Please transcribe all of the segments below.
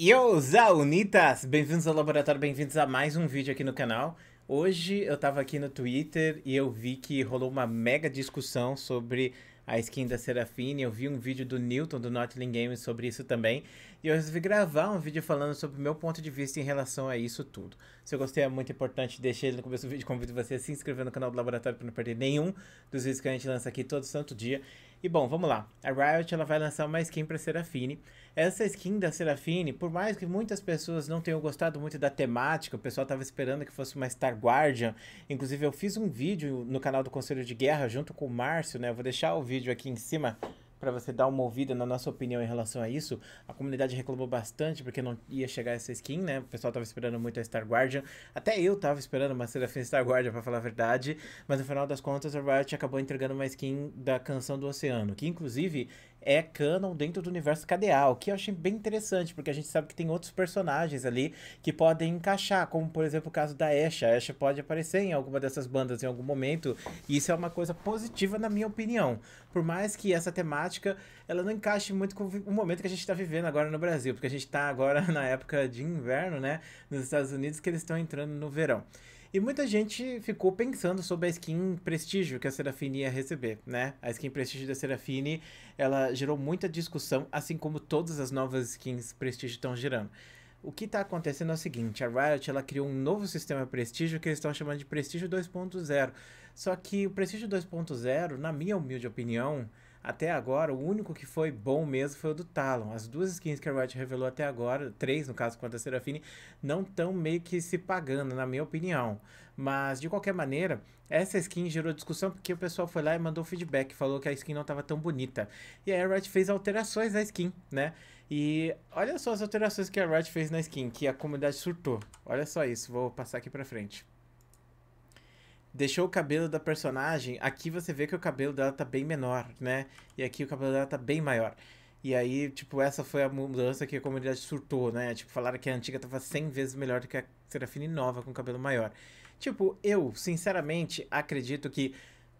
Yo, Zaunitas! Bem-vindos ao laboratório, bem-vindos a mais um vídeo aqui no canal. Hoje eu tava aqui no Twitter e eu vi que rolou uma mega discussão sobre a skin da Serafine. Eu vi um vídeo do Newton do Notling Games sobre isso também. E eu resolvi gravar um vídeo falando sobre o meu ponto de vista em relação a isso tudo. Se eu gostei, é muito importante, deixei no começo do vídeo. Convido você a se inscrever no canal do Laboratório para não perder nenhum dos vídeos que a gente lança aqui todo santo dia. E bom, vamos lá. A Riot ela vai lançar uma skin para Serafine. Essa skin da Serafine, por mais que muitas pessoas não tenham gostado muito da temática, o pessoal estava esperando que fosse uma Star Guardian. Inclusive, eu fiz um vídeo no canal do Conselho de Guerra junto com o Márcio, né? Eu vou deixar o vídeo aqui em cima para você dar uma ouvida na nossa opinião em relação a isso. A comunidade reclamou bastante porque não ia chegar essa skin, né? O pessoal tava esperando muito a Star Guardian. Até eu tava esperando uma Serafim Star Guardian, para falar a verdade. Mas no final das contas, a Riot acabou entregando uma skin da Canção do Oceano, que inclusive é canon dentro do universo KDA, o que eu achei bem interessante, porque a gente sabe que tem outros personagens ali que podem encaixar, como por exemplo o caso da Ashe. A Ashe pode aparecer em alguma dessas bandas em algum momento, e isso é uma coisa positiva na minha opinião. Por mais que essa temática ela não encaixe muito com o momento que a gente está vivendo agora no Brasil, porque a gente está agora na época de inverno, né, nos Estados Unidos, que eles estão entrando no verão. E muita gente ficou pensando sobre a skin Prestígio que a Serafine ia receber, né? A skin Prestígio da Serafine, ela gerou muita discussão, assim como todas as novas skins Prestígio estão gerando. O que está acontecendo é o seguinte, a Riot ela criou um novo sistema Prestígio que eles estão chamando de Prestígio 2.0. Só que o Prestígio 2.0, na minha humilde opinião, até agora, o único que foi bom mesmo foi o do Talon. As duas skins que a Riot revelou até agora, três no caso quanto a Serafine, não estão meio que se pagando, na minha opinião. Mas, de qualquer maneira, essa skin gerou discussão porque o pessoal foi lá e mandou feedback, falou que a skin não estava tão bonita. E a Riot fez alterações na skin, né? E olha só as alterações que a Riot fez na skin, que a comunidade surtou. Olha só isso, vou passar aqui pra frente deixou o cabelo da personagem, aqui você vê que o cabelo dela tá bem menor, né? E aqui o cabelo dela tá bem maior. E aí, tipo, essa foi a mudança que a comunidade surtou, né? Tipo, falaram que a antiga tava 100 vezes melhor do que a Serafine nova com cabelo maior. Tipo, eu, sinceramente, acredito que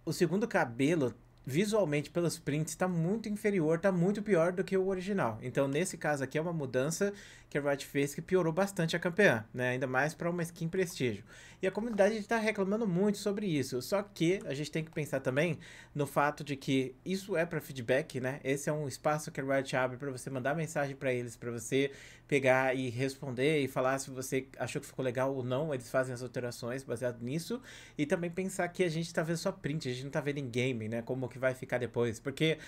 o segundo cabelo visualmente pelos prints está muito inferior, está muito pior do que o original. Então, nesse caso aqui é uma mudança que a Riot fez que piorou bastante a campeã, né? Ainda mais para uma skin prestígio. E a comunidade está reclamando muito sobre isso. Só que a gente tem que pensar também no fato de que isso é para feedback, né? Esse é um espaço que a Riot abre para você mandar mensagem para eles, para você pegar e responder e falar se você achou que ficou legal ou não. Eles fazem as alterações baseado nisso. E também pensar que a gente está vendo só print, a gente não está vendo em game, né? Como que vai ficar depois. Porque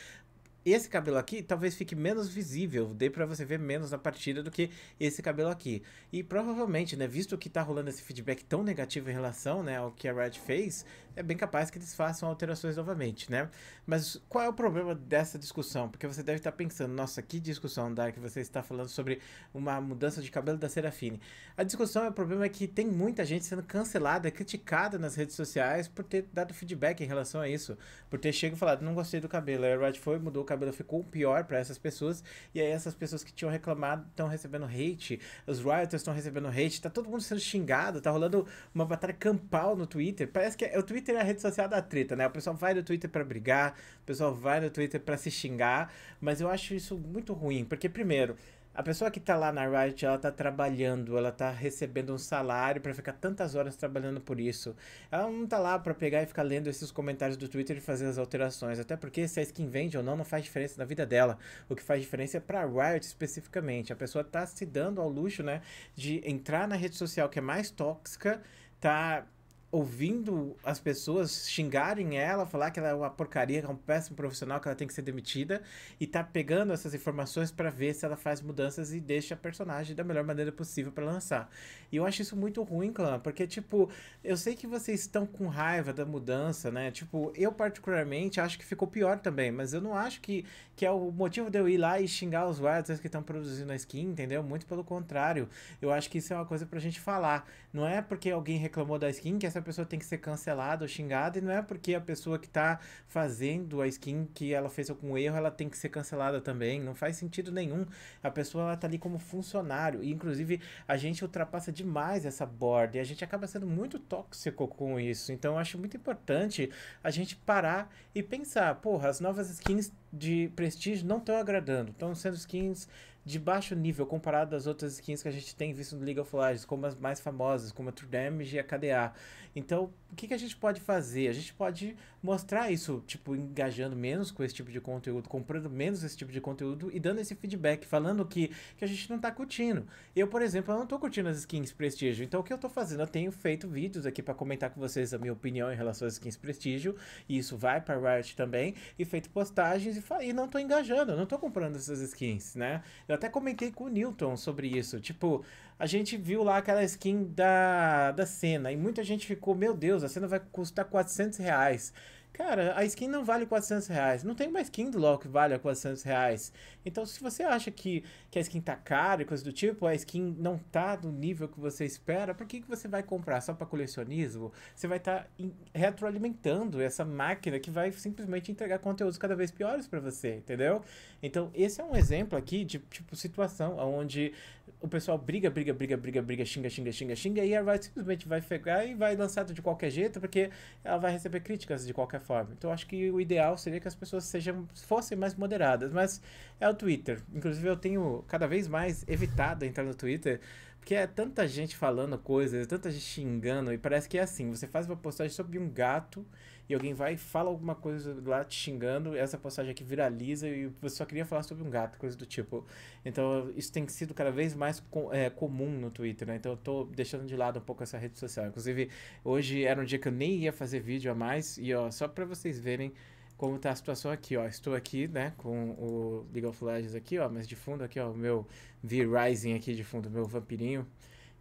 esse cabelo aqui talvez fique menos visível, dê para você ver menos na partida do que esse cabelo aqui. E provavelmente, né, visto que tá rolando esse feedback tão negativo em relação, né, ao que a Riot fez, é bem capaz que eles façam alterações novamente, né? Mas qual é o problema dessa discussão? Porque você deve estar pensando, nossa, que discussão, Dark, você está falando sobre uma mudança de cabelo da Serafine. A discussão, o problema é que tem muita gente sendo cancelada, criticada nas redes sociais por ter dado feedback em relação a isso, por ter chegado e falado, não gostei do cabelo. A Riot foi, mudou cabelo, ficou pior para essas pessoas, e aí essas pessoas que tinham reclamado estão recebendo hate, os Rioters estão recebendo hate, tá todo mundo sendo xingado, tá rolando uma batalha campal no Twitter. Parece que é, o Twitter é a rede social da treta, né? O pessoal vai no Twitter para brigar, o pessoal vai no Twitter para se xingar, mas eu acho isso muito ruim, porque primeiro, a pessoa que tá lá na Riot, ela tá trabalhando, ela tá recebendo um salário para ficar tantas horas trabalhando por isso. Ela não tá lá para pegar e ficar lendo esses comentários do Twitter e fazer as alterações, até porque se a skin vende ou não não faz diferença na vida dela. O que faz diferença é para Riot especificamente. A pessoa tá se dando ao luxo, né, de entrar na rede social que é mais tóxica, tá ouvindo as pessoas xingarem ela, falar que ela é uma porcaria, que é um péssimo profissional, que ela tem que ser demitida, e tá pegando essas informações para ver se ela faz mudanças e deixa a personagem da melhor maneira possível para lançar. E eu acho isso muito ruim, clã, porque, tipo, eu sei que vocês estão com raiva da mudança, né? Tipo, eu particularmente acho que ficou pior também, mas eu não acho que, que é o motivo de eu ir lá e xingar os wilders que estão produzindo a skin, entendeu? Muito pelo contrário. Eu acho que isso é uma coisa pra gente falar. Não é porque alguém reclamou da skin que essa essa pessoa tem que ser cancelada ou xingada, e não é porque a pessoa que está fazendo a skin que ela fez algum erro, ela tem que ser cancelada também. Não faz sentido nenhum. A pessoa ela tá ali como funcionário. E inclusive a gente ultrapassa demais essa borda e a gente acaba sendo muito tóxico com isso. Então eu acho muito importante a gente parar e pensar, porra, as novas skins de prestígio não estão agradando. Estão sendo skins de baixo nível comparado às outras skins que a gente tem visto no League of Legends, como as mais famosas, como a True Damage e a KDA. Então, o que, que a gente pode fazer? A gente pode mostrar isso, tipo, engajando menos com esse tipo de conteúdo, comprando menos esse tipo de conteúdo e dando esse feedback, falando que, que a gente não tá curtindo. Eu, por exemplo, eu não tô curtindo as skins Prestígio, então o que eu tô fazendo? Eu tenho feito vídeos aqui para comentar com vocês a minha opinião em relação às skins Prestígio, e isso vai para Riot também, e feito postagens e, e não tô engajando, não tô comprando essas skins, né? Eu até comentei com o Newton sobre isso, tipo, a gente viu lá aquela skin da, da cena, e muita gente ficou, meu Deus, a cena vai custar 400 reais. Cara, a skin não vale 400 reais. Não tem uma skin do LoL que vale 400 reais. Então, se você acha que, que a skin tá cara e coisa do tipo, a skin não tá do nível que você espera, por que, que você vai comprar? Só para colecionismo? Você vai estar tá retroalimentando essa máquina que vai simplesmente entregar conteúdos cada vez piores para você, entendeu? Então, esse é um exemplo aqui de, tipo, situação onde o pessoal briga, briga, briga, briga, briga, xinga, xinga, xinga, xinga, e a Riot simplesmente vai pegar e vai lançar de qualquer jeito, porque ela vai receber críticas de qualquer forma. Então acho que o ideal seria que as pessoas sejam, fossem mais moderadas, mas é o Twitter. Inclusive eu tenho cada vez mais evitado entrar no Twitter, porque é tanta gente falando coisas, tanta gente xingando, e parece que é assim, você faz uma postagem sobre um gato e alguém vai e fala alguma coisa lá te xingando, essa postagem aqui viraliza e você só queria falar sobre um gato, coisa do tipo. Então, isso tem sido cada vez mais com, é, comum no Twitter, né? Então, eu tô deixando de lado um pouco essa rede social. Inclusive, hoje era um dia que eu nem ia fazer vídeo a mais, e ó, só para vocês verem como tá a situação aqui, ó. Estou aqui, né, com o League of Legends aqui, ó, mas de fundo aqui, ó, o meu V-Rising aqui de fundo, meu vampirinho.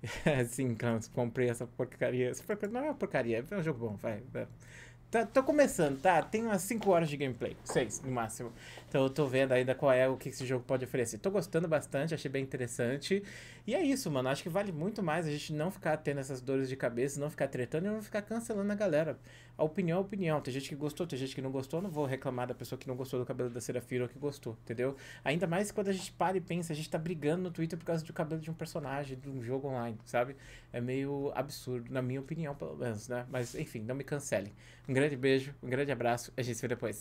Sim, comprei essa porcaria. Essa porcaria não é uma porcaria, é um jogo bom, vai. vai. Tá, tô começando, tá? Tem umas 5 horas de gameplay, 6 no máximo. Então eu tô vendo ainda qual é o que esse jogo pode oferecer. Tô gostando bastante, achei bem interessante. E é isso, mano. Acho que vale muito mais a gente não ficar tendo essas dores de cabeça, não ficar tretando e não ficar cancelando a galera. A opinião é opinião. Tem gente que gostou, tem gente que não gostou. Não vou reclamar da pessoa que não gostou do cabelo da Serafira ou que gostou, entendeu? Ainda mais quando a gente para e pensa, a gente tá brigando no Twitter por causa do cabelo de um personagem, de um jogo online, sabe? É meio absurdo, na minha opinião, pelo menos, né? Mas enfim, não me cancelem. Um grande beijo, um grande abraço, a gente se vê depois.